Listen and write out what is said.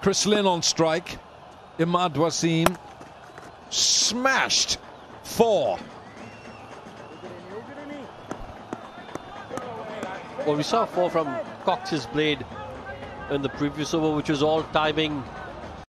Chris Lynn on strike. Imad Wasim smashed four. Well, we saw four from Cox's blade in the previous over, which was all timing